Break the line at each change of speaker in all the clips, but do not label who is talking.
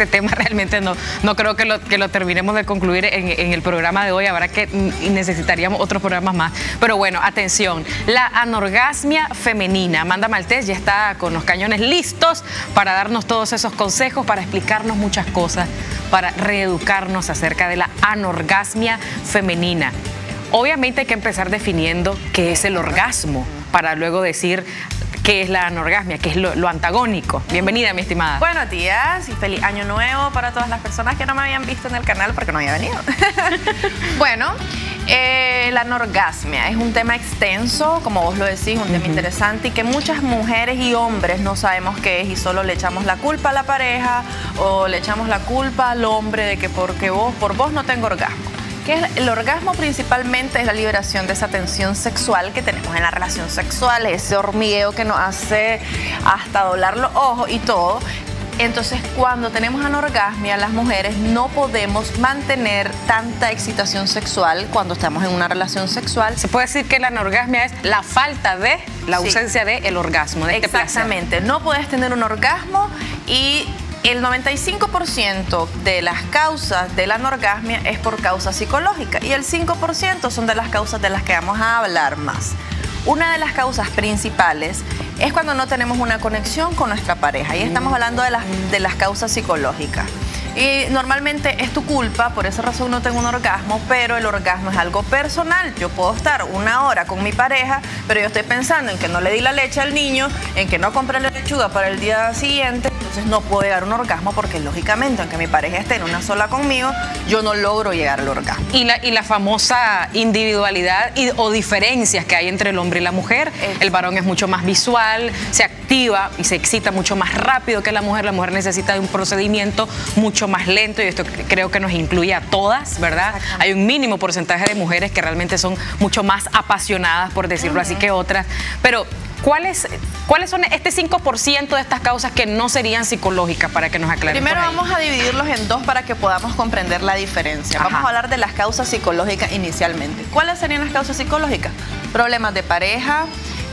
este tema realmente no, no creo que lo, que lo terminemos de concluir en, el programa de hoy. Habrá que mm, necesitaríamos otros programas más. Pero bueno, atención. La anorgasmia femenina. Amanda Maltés ya está con los cañones listos para darnos todos esos consejos, para explicarnos muchas cosas, para reeducarnos acerca de la anorgasmia femenina. Obviamente hay que empezar definiendo qué es el orgasmo para luego decir qué es la anorgasmia, qué es lo, antagónico. Bienvenida, mi estimada.
Buenos días y feliz año nuevo para todas las personas que no me habían visto en el canal porque no había venido. bueno, eh, la anorgasmia es un tema extenso, como vos lo decís, un tema interesante y que muchas mujeres y hombres no sabemos qué es y solo le echamos la culpa a la pareja o le echamos la culpa al hombre de que porque vos, por vos no tengo orgasmo el orgasmo principalmente es la liberación de esa tensión sexual que tenemos en la relación sexual, ese hormigueo que nos hace hasta doblar los ojos y todo. Entonces, cuando tenemos anorgasmia, las mujeres no podemos mantener tanta excitación sexual cuando estamos en una relación sexual.
Se puede decir que la anorgasmia es la falta de, la ausencia del de orgasmo. De
este Exactamente. no puedes tener un orgasmo y el 95% de las causas de la anorgasmia es por causa psicológica y el 5% son de las causas de las que vamos a hablar más. Una de las causas principales es cuando no tenemos una conexión con nuestra pareja y estamos hablando de las, de las causas psicológicas. Y normalmente es tu culpa, por esa razón no tengo un orgasmo, pero el orgasmo es algo personal. Yo puedo estar una hora con mi pareja, pero yo estoy pensando en que no le di la leche al niño, en que no compré la lechuga para el día siguiente, entonces no puedo llegar a un orgasmo porque lógicamente, aunque mi pareja esté en una sola conmigo, yo no logro llegar al orgasmo.
Y la, y la famosa individualidad o diferencias que hay entre el hombre y la mujer. El varón es mucho más visual, se activa y se excita mucho más rápido que la mujer. La mujer necesita de un procedimiento mucho más lento y esto creo que nos incluye a todas, ¿verdad? Hay un mínimo porcentaje de mujeres que realmente son mucho más apasionadas, por decirlo así, que otras. Pero ¿Cuáles, ¿Cuáles son este 5% de estas causas que no serían psicológicas para que nos aclaremos?
Primero vamos a dividirlos en dos para que podamos comprender la diferencia. Vamos a hablar de las causas psicológicas inicialmente. ¿Cuáles serían las causas psicológicas? Problemas de pareja,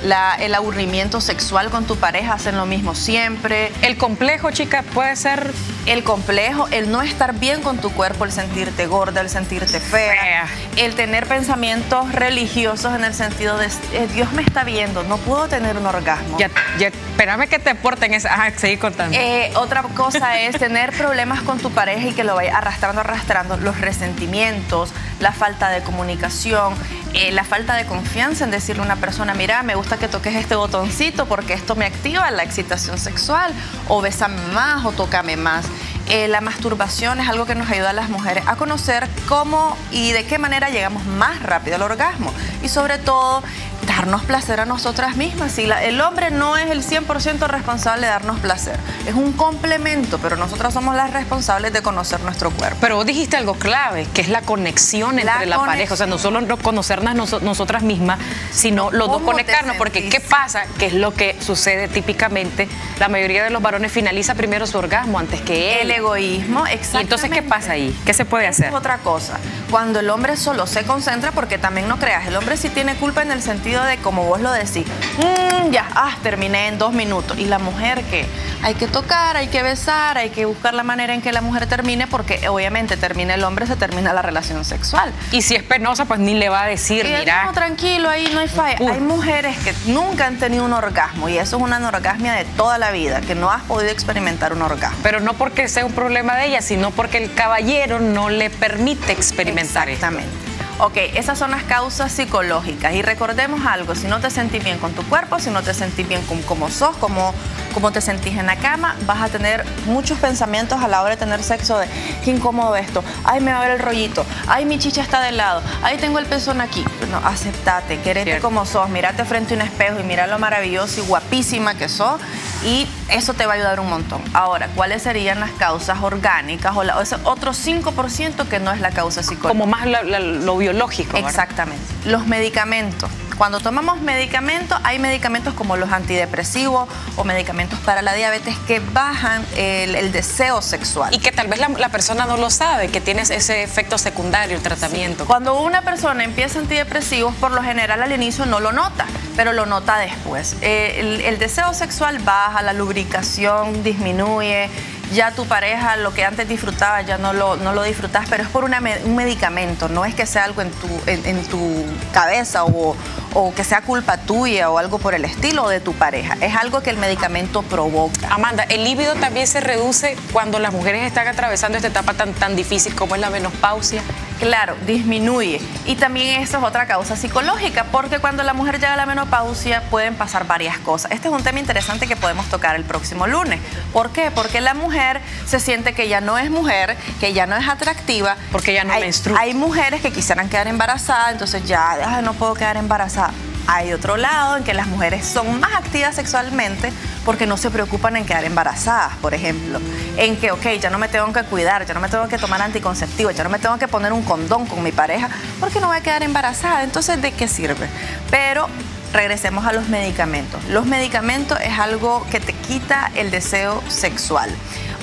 el aburrimiento sexual con tu pareja, hacen lo mismo siempre.
El complejo, chica, puede ser...
El complejo, el no estar bien con tu cuerpo, el sentirte gorda, el sentirte fea, el tener pensamientos religiosos en el sentido de eh, Dios me está viendo, no puedo tener un orgasmo.
Ya, ya espérame que te porten esa... Ajá, seguir contando.
Eh, otra cosa es tener problemas con tu pareja y que lo vaya arrastrando, arrastrando, los resentimientos, la falta de comunicación, eh, la falta de confianza en decirle a una persona, mira, me gusta que toques este botoncito porque esto me activa la excitación sexual, o besame más o tócame más. Eh, la masturbación es algo que nos ayuda a las mujeres a conocer cómo y de qué manera llegamos más rápido al orgasmo. Y sobre todo, darnos placer a nosotras mismas. Si el hombre no es el 100% responsable de darnos placer, es un complemento, pero nosotras somos las responsables de conocer nuestro cuerpo.
Pero vos dijiste algo clave, que es la conexión entre la, pareja, o sea, no solo conocernos nosotras mismas, sino los dos conectarnos, porque ¿qué pasa? Que es lo que sucede típicamente, la mayoría de los varones finaliza primero su orgasmo antes que
él. El egoísmo, exactamente.
¿Y entonces qué pasa ahí? ¿Qué se puede hacer?
Es otra cosa. Cuando el hombre solo se concentra, porque también no creas, el hombre sí tiene culpa en el sentido de, como vos lo decís, mm, ya, ah, terminé en dos minutos. Y la mujer que hay que tocar, hay que besar, hay que buscar la manera en que la mujer termine, porque obviamente termina el hombre, se termina la relación sexual.
Y si es penosa, pues ni le va a decir, mira.
No, tranquilo, ahí no hay falla. Hay mujeres que nunca han tenido un orgasmo y eso es una anorgasmia de toda la vida, que no has podido experimentar un orgasmo.
Pero no porque sea un problema de ella, sino porque el caballero no le permite experimentar.
Exactamente. Ok, esas son las causas psicológicas. Y recordemos algo, si no te sentís bien con tu cuerpo, si no te sentís bien con cómo sos, como cómo te sentís en la cama, vas a tener muchos pensamientos a la hora de tener sexo de qué incómodo esto, ay me va a ver el rollito, ay mi chicha está de lado, ay tengo el pezón aquí. No, aceptate, querete como sos, mirate frente a un espejo y mira lo maravilloso y guapísima que sos y eso te va a ayudar un montón. Ahora, ¿cuáles serían las causas orgánicas o, ese otro 5% que no es la causa psicológica?
Como más lo biológico.
Exactamente. Los medicamentos. Cuando tomamos medicamentos, hay medicamentos como los antidepresivos o medicamentos para la diabetes que bajan el, deseo sexual.
Y que tal vez la, persona no lo sabe, que tiene ese efecto secundario el tratamiento.
Cuando una persona empieza antidepresivos, por lo general al inicio no lo nota, pero lo nota después. Eh, el, el deseo sexual baja, la lubricación disminuye, ya tu pareja lo que antes disfrutaba ya no lo, no lo disfrutas, pero es por un medicamento, no es que sea algo en tu, en, tu cabeza o, o, que sea culpa tuya o algo por el estilo de tu pareja, es algo que el medicamento provoca.
Amanda, el líbido también se reduce cuando las mujeres están atravesando esta etapa tan, tan difícil como es la menopausia.
Claro, disminuye. Y también esto es otra causa psicológica, porque cuando la mujer llega a la menopausia pueden pasar varias cosas. Este es un tema interesante que podemos tocar el próximo lunes. ¿Por qué? Porque la mujer se siente que ya no es mujer, que ya no es atractiva.
Porque ya no
hay,
menstrua.
Hay mujeres que quisieran quedar embarazadas, entonces ya no puedo quedar embarazada. Hay otro lado en que las mujeres son más activas sexualmente porque no se preocupan en quedar embarazadas, por ejemplo. En que, ok, ya no me tengo que cuidar, ya no me tengo que tomar anticonceptivos, ya no me tengo que poner un condón con mi pareja porque no voy a quedar embarazada. Entonces, ¿de qué sirve? Pero regresemos a los medicamentos. Los medicamentos es algo que te quita el deseo sexual.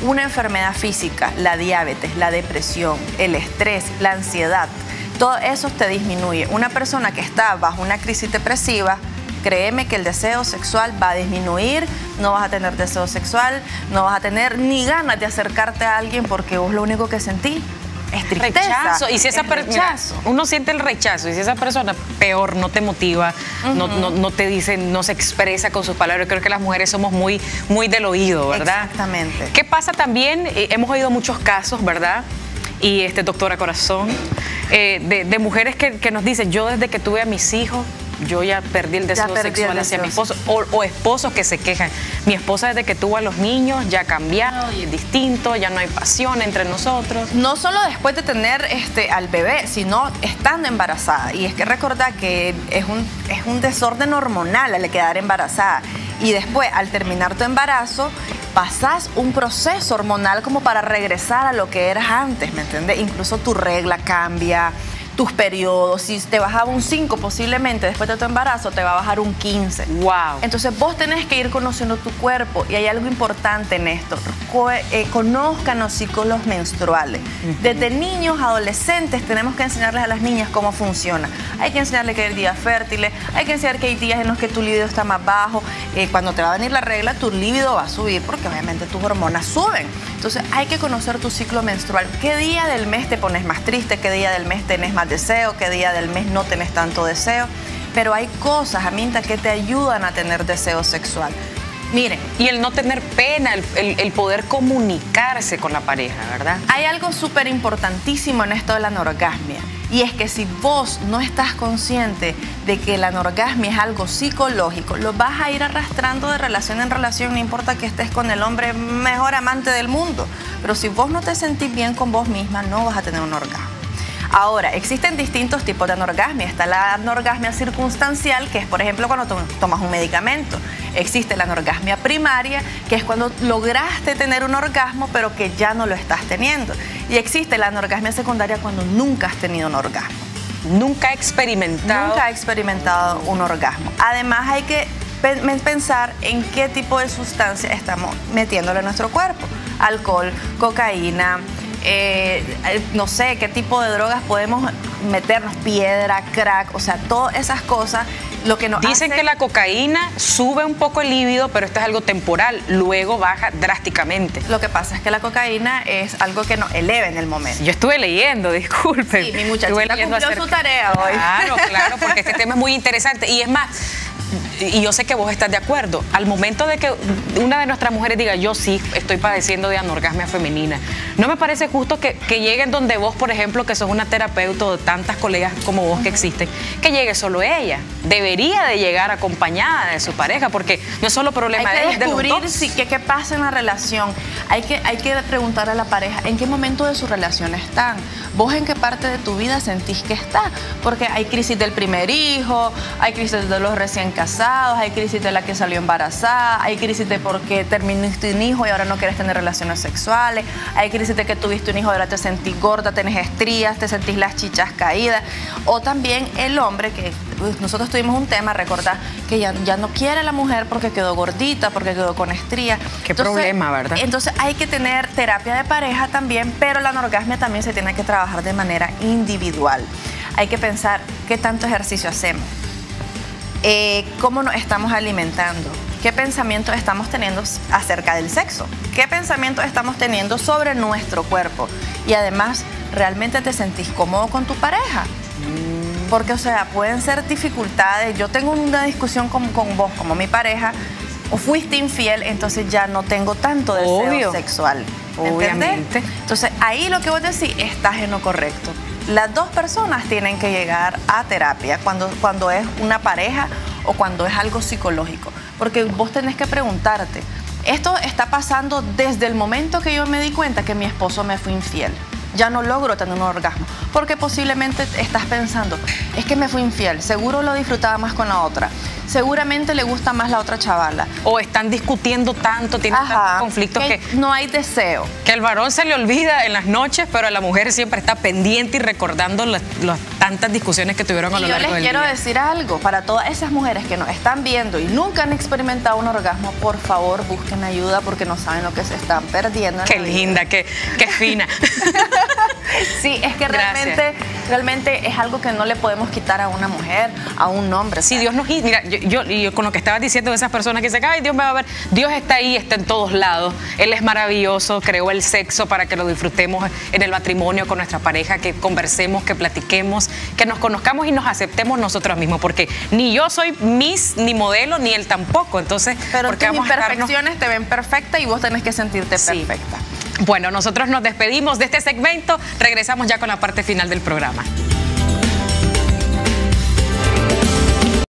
Una enfermedad física, la diabetes, la depresión, el estrés, la ansiedad, todo eso te disminuye. Una persona que está bajo una crisis depresiva, créeme que el deseo sexual va a disminuir, no vas a tener deseo sexual, no vas a tener ni ganas de acercarte a alguien porque vos lo único que sentí es tristeza.
Rechazo. Y si esa rechazo. uno siente el rechazo y si esa persona peor no te motiva, no, no, te dice, no se expresa con sus palabras. Yo creo que las mujeres somos muy, muy del oído, ¿verdad?
Exactamente.
¿Qué pasa también? Eh, hemos oído muchos casos, ¿verdad? Y este doctora Corazón, eh, de, mujeres que, que nos dicen, yo desde que tuve a mis hijos, yo ya perdí el deseo sexual hacia mi esposo. O, esposos que se quejan. Mi esposa desde que tuvo a los niños ya ha cambiado y es distinto, ya no hay pasión entre nosotros.
No solo después de tener este, al bebé, sino estando embarazada. Y es que recordar que es un, es un desorden hormonal al quedar embarazada. Y después, al terminar tu embarazo, pasas un proceso hormonal como para regresar a lo que eras antes, ¿me entiendes? Incluso tu regla cambia tus periodos. Si te bajaba un 5, posiblemente después de tu embarazo te va a bajar un 15.
Wow.
Entonces vos tenés que ir conociendo tu cuerpo y hay algo importante en esto. Eh, conozcan los ciclos menstruales. Desde niños, adolescentes, tenemos que enseñarles a las niñas cómo funciona. Hay que enseñarles que hay días fértiles, hay que enseñar que hay días en los que tu líbido está más bajo. Eh, cuando te va a venir la regla, tu líbido va a subir porque obviamente tus hormonas suben. Entonces hay que conocer tu ciclo menstrual. ¿Qué día del mes te pones más triste? ¿Qué día del mes tenés más deseo, qué día del mes no tenés tanto deseo. Pero hay cosas, Aminta, que te ayudan a tener deseo sexual. Miren.
Y el no tener pena, el, poder comunicarse con la pareja, ¿verdad?
Hay algo súper importantísimo en esto de la anorgasmia. Y es que si vos no estás consciente de que la anorgasmia es algo psicológico, lo vas a ir arrastrando de relación en relación, no importa que estés con el hombre mejor amante del mundo. Pero si vos no te sentís bien con vos misma, no vas a tener un orgasmo. Ahora, existen distintos tipos de anorgasmia. Está la anorgasmia circunstancial, que es, por ejemplo, cuando tomas un medicamento. Existe la anorgasmia primaria, que es cuando lograste tener un orgasmo, pero que ya no lo estás teniendo. Y existe la anorgasmia secundaria cuando nunca has tenido un orgasmo.
Nunca he experimentado.
Nunca he experimentado un orgasmo. Además, hay que pensar en qué tipo de sustancia estamos metiéndole a nuestro cuerpo. Alcohol, cocaína, eh, no sé qué tipo de drogas podemos meternos, piedra, crack, o sea, todas esas cosas. Lo que nos
Dicen que la cocaína sube un poco el líbido, pero esto es algo temporal, luego baja drásticamente.
Lo que pasa es que la cocaína es algo que nos eleva en el momento.
Yo estuve leyendo, disculpen.
Sí, mi muchachita cumplió su tarea hoy.
Claro, claro, porque este tema es muy interesante. Y es más, y yo sé que vos estás de acuerdo, al momento de que una de nuestras mujeres diga, yo sí estoy padeciendo de anorgasmia femenina, no me parece justo que, lleguen donde vos, por ejemplo, que sos una terapeuta de tantas colegas como vos que existen, que llegue solo ella. Debería de llegar acompañada de su pareja, porque no es solo problema
hay
que
de descubrir si, qué, pasa en la relación. Hay que, hay que preguntar a la pareja en qué momento de su relación están. Vos en qué parte de tu vida sentís que está. Porque hay crisis del primer hijo, hay crisis de los recién casados, hay crisis de la que salió embarazada, hay crisis de por qué terminaste un hijo y ahora no quieres tener relaciones sexuales, hay crisis de que tuviste un hijo y ahora te sentís gorda, tenés estrías, te sentís las chichas caídas. O también el hombre, que nosotros tuvimos un tema, recordar, que ya, ya no quiere a la mujer porque quedó gordita, porque quedó con estrías.
Qué problema, ¿verdad?
Entonces hay que tener terapia de pareja también, pero la anorgasmia también se tiene que trabajar de manera individual. Hay que pensar qué tanto ejercicio hacemos, eh, cómo nos estamos alimentando, qué pensamiento estamos teniendo acerca del sexo, qué pensamiento estamos teniendo sobre nuestro cuerpo y además, ¿realmente te sentís cómodo con tu pareja? Porque, o sea, pueden ser dificultades. Yo tengo una discusión con, con vos, como mi pareja, o fuiste infiel, entonces ya no tengo tanto deseo
Obvio.
sexual.
Obviamente.
¿Entendés? Entonces, ahí lo que vos decís, estás en lo correcto. Las dos personas tienen que llegar a terapia cuando, cuando es una pareja o cuando es algo psicológico. Porque vos tenés que preguntarte, esto está pasando desde el momento que yo me di cuenta que mi esposo me fue infiel. Ya no logro tener un orgasmo. Porque posiblemente estás pensando, es que me fui infiel, seguro lo disfrutaba más con la otra. Seguramente le gusta más la otra chavala.
O están discutiendo tanto, tienen tantos conflictos que,
no hay deseo.
Que al varón se le olvida en las noches, pero a la mujer siempre está pendiente y recordando las, las tantas discusiones que tuvieron a lo
y yo
largo
les
del
quiero
día.
decir algo, para todas esas mujeres que nos están viendo y nunca han experimentado un orgasmo, por favor busquen ayuda porque no saben lo que se están perdiendo. en
Qué linda, qué, qué fina.
Sí, es que
Gracias.
realmente, realmente es algo que no le podemos quitar a una mujer, a un hombre.
Si Dios nos... Mira, yo, yo- yo con lo que estabas diciendo de esas personas que dicen, ay, Dios me va a ver. Dios está ahí, está en todos lados. Él es maravilloso, creó el sexo para que lo disfrutemos en el matrimonio con nuestra pareja, que conversemos, que platiquemos, que nos conozcamos y nos aceptemos nosotros mismos. Porque ni yo soy Miss, ni modelo, ni él tampoco. Entonces,
Pero
¿por qué
tus
vamos a estarnos-
imperfecciones te ven perfecta y vos tenés que sentirte
Sí.
perfecta.
Bueno, nosotros nos despedimos de este segmento. Regresamos ya con la parte final del programa.